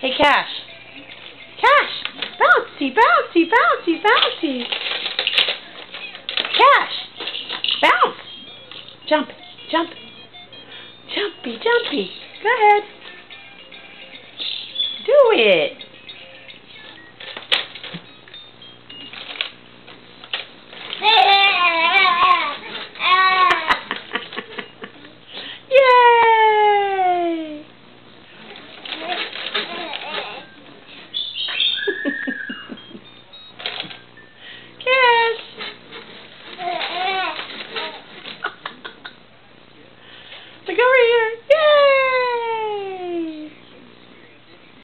Hey, Cash. Cash! Bouncy, bouncy, bouncy, bouncy. Cash! Bounce! Jump, jump. Jumpy, jumpy. Go ahead. Do it. Look over here. Yeah.